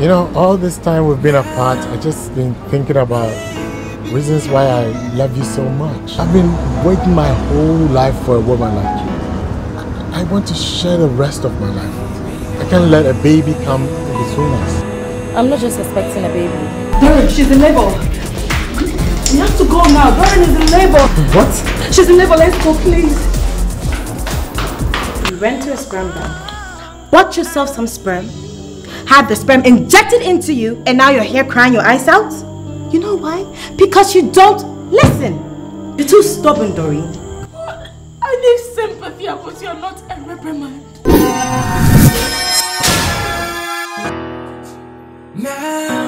You know, all this time we've been apart, I just been thinking about reasons why I love you so much. I've been waiting my whole life for a woman like you. I want to share the rest of my life. I can't let a baby come between us. I'm not just expecting a baby. Darren, she's in labor. We have to go now. Darren is in labor. What? She's in labor. Let's go, please. You went to a sperm bank, bought yourself some sperm, had the sperm injected into you, and now you're here crying your eyes out? You know why? Because you don't listen. You're too stubborn, Doreen. I need sympathy, but you're not a reprimand. Now